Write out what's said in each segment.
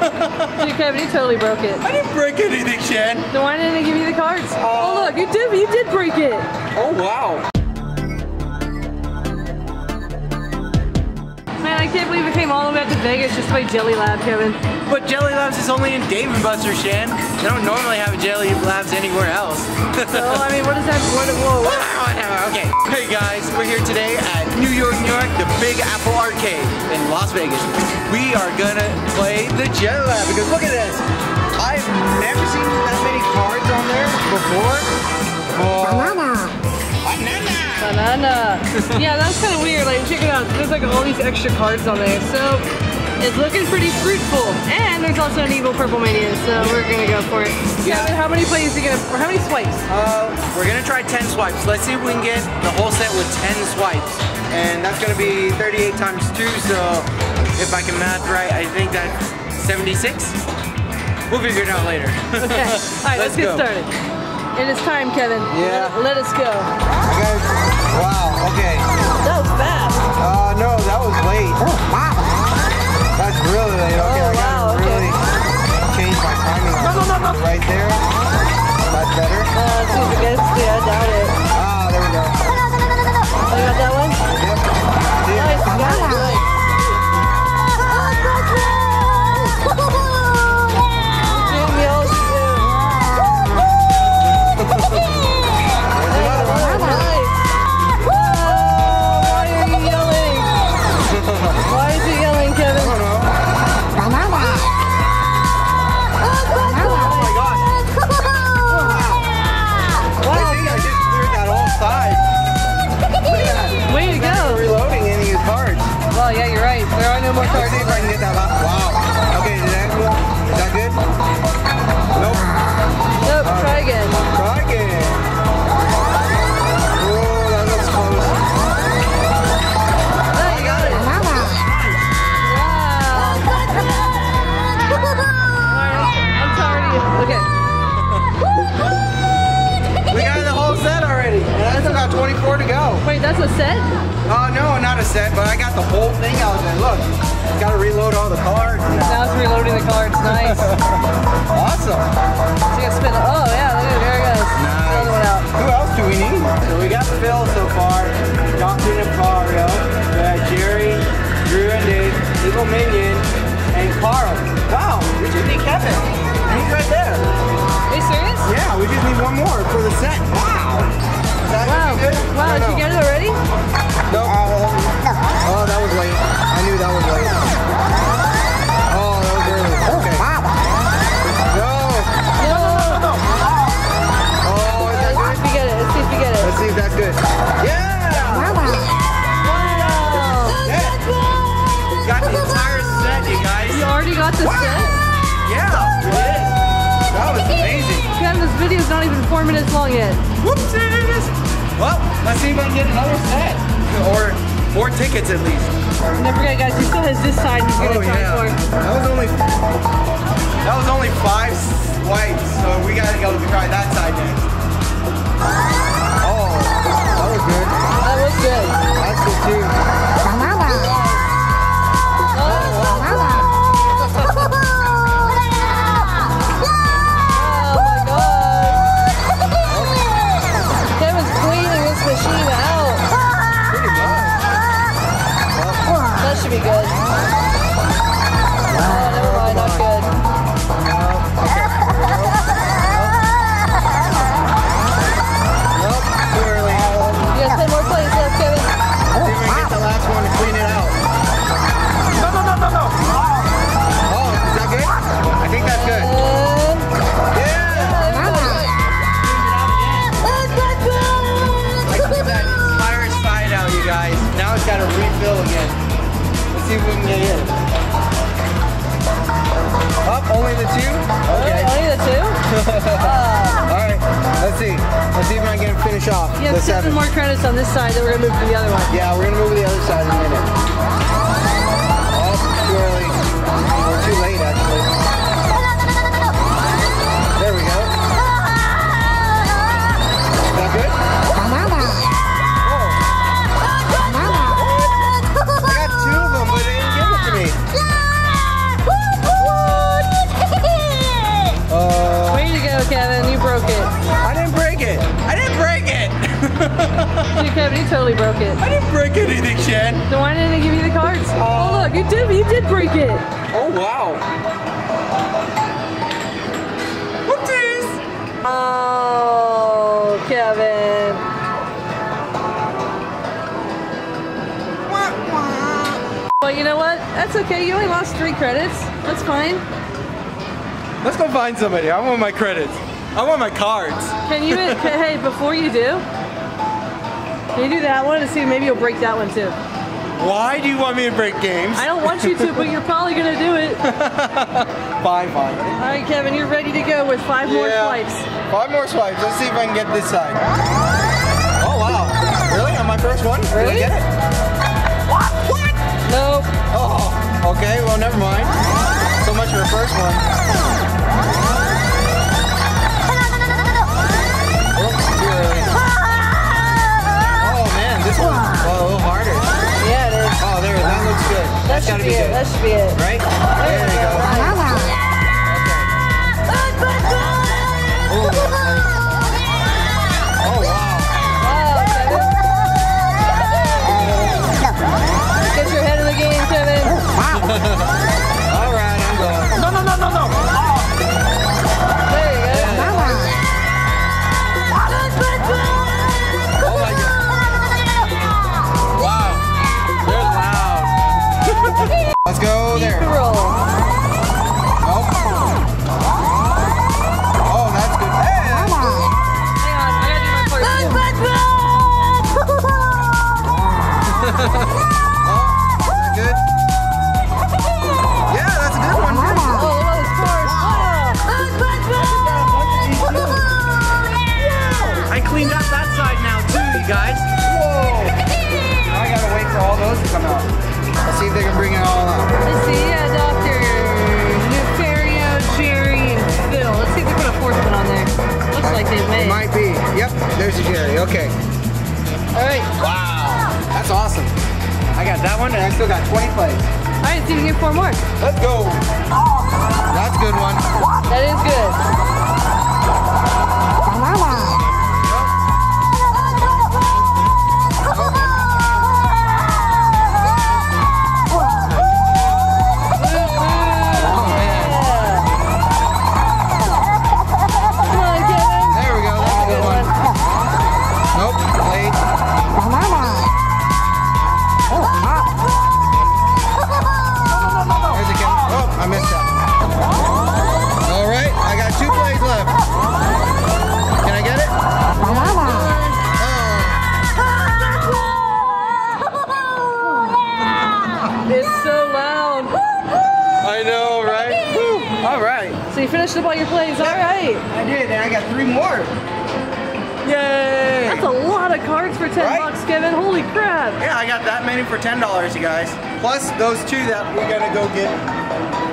Dude, Kevin, you totally broke it. I didn't break anything, Shan. Then why didn't they give you the cards? Oh. oh look, you did, you did break it. Oh, wow. I can't believe we came all the way out to Vegas just to play Jelly Lab, Kevin. But Jelly Labs is only in Dave and Buster, Shan. They don't normally have Jelly Labs anywhere else. So, I mean, what does that, what, whoa, what? Whatever, okay. Hey guys, we're here today at New York, New York, the Big Apple Arcade in Las Vegas. We are gonna play the Jelly Lab because look at this. I've never seen that many cards on there before. Banana. Banana. Banana. yeah, that's kind of weird. Like, check it out. There's like all these extra cards on there. So, it's looking pretty fruitful. And there's also an evil purple mania, so we're gonna go for it. Yeah. Kevin, how many plays are you gonna, or how many swipes? Uh, we're gonna try 10 swipes. Let's see if we can get the whole set with 10 swipes. And that's gonna be 38 times 2, so if I can math right, I think that's 76. We'll figure it out later. Okay. All right, let's, get go. started. It is time, Kevin. Yeah. Let, let us go. Okay. Wow, okay. That was fast. Uh, no, that was late. That's really late. Okay, Oh, I gotta wow, okay. really change my timing on it. Right there. That's better. Uh, let's see if it gets, yeah, I doubt it. Ah, there we go. Oh, you got that one? Yep. See it? Nice, you more Let's cards. see if I can get that last. Wow. Okay, is that good? Is that good? Nope. Nope, try again. Try again. Oh, that looks close. Oh, you got it. Wow. I'm sorry. Okay. We got the whole set already. And I still got 24 to go. Wait, that's a set? Uh, no, not a set, but I got the whole thing out there. Look, gotta reload all the cards. Now it's reloading the cards. Nice. awesome. so Awesome. you can spin. Oh yeah, look at it. There it goes. Another one out. Who else do we need? So we got Phil so far, Dr. Nefario, we got Jerry, Drew and Dave, Evil Minion, and Carl. Wow, we just need Kevin. He's right there. Are you serious? Yeah, we just need one more for the set. Wow. Is that Wow. good? Wow, I did don't you get it already? Uh, no. Oh, that was late. I knew that was late. Oh, that was early. Okay. No. No. Oh, is that Let's see if good? you get it. Let's see if you get it. Let's see if that's good. Yeah! Wow. Yeah! Got the entire set, you guys. You already got the set? Yeah, we did. That was amazing. Kevin, this video's not even four minutes long yet. Whoopsies! Well, let's see if I can get another set. Or more tickets at least. And don't forget, guys, he still has this side he's gonna Oh try yeah. for. That was only that was only five swipes, so we gotta go try that side next. Let's see if we can get in. Up, only the two? Okay. Only the two? All right, let's see. Let's see if I can finish off You have seven seven. more credits on this side, then we're gonna move to the other one. Yeah, we're gonna move to the other side in a minute. Totally broke it. I didn't break anything, Shan. Then why didn't they give you the cards? Oh, look, you did. You did break it. Oh, wow. Whoopsies. Oh, Kevin. Well, you know what? That's okay. You only lost three credits. That's fine. Let's go find somebody. I want my credits. I want my cards. Can you? can, hey, before you do, can you do that one to see? Maybe you'll break that one too. Why do you want me to break games? I don't want you to, but you're probably gonna do it. Fine, fine. All right, Kevin, you're ready to go with five more swipes. Five more swipes. Let's see if I can get this side. Oh, wow. Really? On my first one? Did I Really? get it? What? What? Nope. Oh, okay. Well, never mind. So much for the first one. That's gotta be it. That should be it. Right? There we go. Oh, like they. It might be. Yep, there's a Jerry. Okay. All right, Wow. That's awesome. I got that one and I still got 20 plays. all right, see if you can get four more. Let's go. That's a good one. That is good. I did, and I got three more. Yay! That's a lot of cards for 10 Right? bucks, Kevin. Holy crap. Yeah, I got that many for ten dollars, you guys. Plus those two that we're gonna go get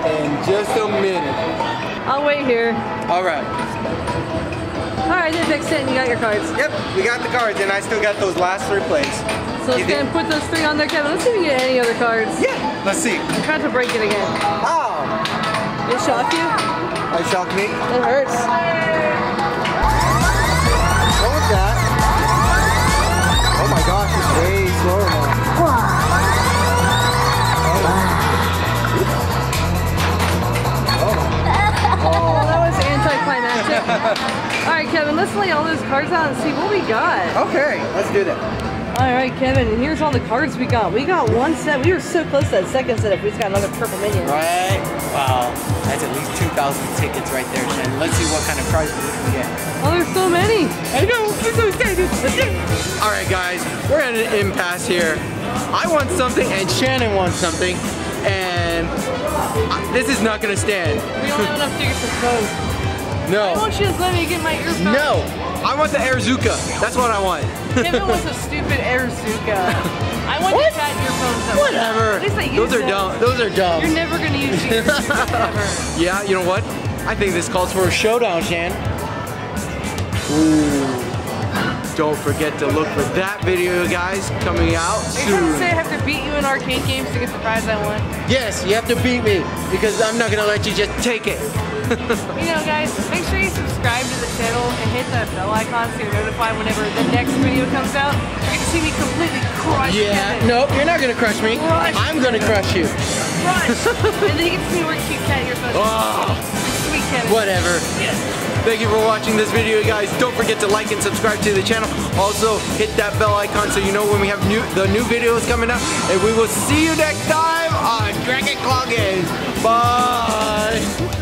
in just a minute. I'll wait here. All right. All right, then it, and you got your cards. Yep, we got the cards, and I still got those last three plays. So let's go and put those three on there, Kevin. Let's see if we can get any other cards. Yeah. Let's see. I'm trying to break it again. Oh, It shocked you? That shocked me. It hurts. What was that? Oh my gosh, it's way slower now. Oh. oh, that was anticlimactic. all right, Kevin, let's lay all those cards out and see what we got. Okay, let's do that. All right, Kevin, and here's all the cards we got. We got one set. We were so close to that second set if we just got another purple minion. Right? Wow, that's at least 2,000 tickets right there, Shen. Let's see what kind of prizes we can get. Oh, there's so many. I know, I'm so excited. All right, guys, we're at an impasse here. I want something and Shannon wants something, and I- this is not gonna stand. We don't have enough tickets for both. Why No, won't you just let me get my earphones? no, I want the Airzooka. That's what I want. Kevin was a stupid Airzooka. I want What? the cat earphones. that- Whatever. At least I use Those are them. dumb. Those are dumb. You're never gonna use the Airzooka ever. Yeah, you know what? I think this calls for a showdown, Shan. Ooh. Don't forget to look for that video, guys, coming out Are you trying to say I have to beat you in arcade games to get the prize I want? Yes, you have to beat me because I'm not gonna let you just take it. you know, guys, make sure you subscribe to the channel and hit that bell icon so you're notified whenever the next video comes out. You're gonna see me completely crush Yeah, Kevin. nope, you're not gonna crush me. Crush I'm gonna crush you. Crush! and then you can see where cute cat you're supposed oh. to be. Ah. Sweet Kevin. Whatever. Yes. Thank you for watching this video, guys. Don't forget to like and subscribe to the channel. Also, hit that bell icon so you know when we have new the new videos coming up. And we will see you next time on Dragon Claw Games. Bye.